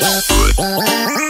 Música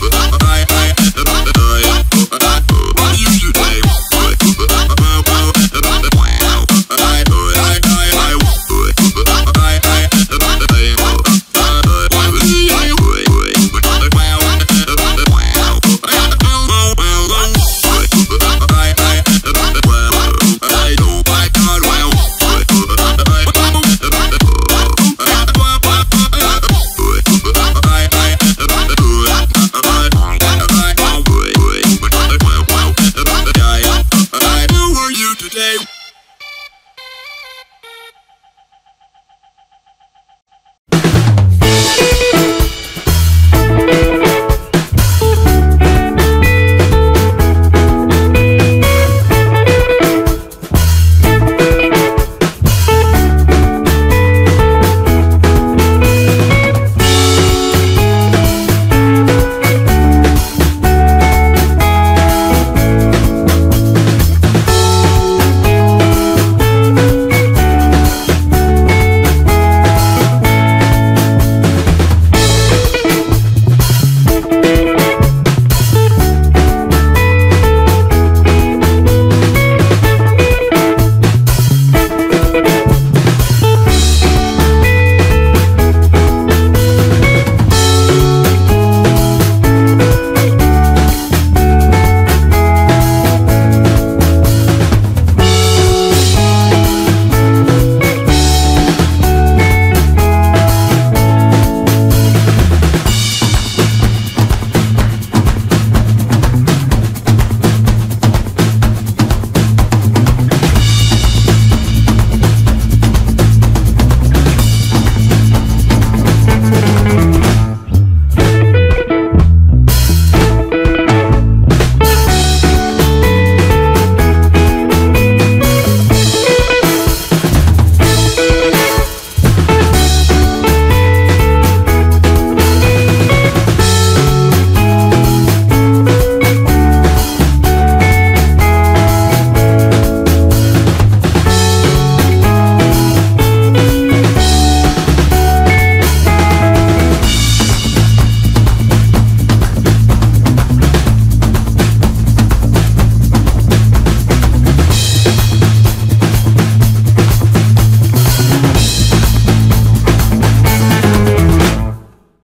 Bye.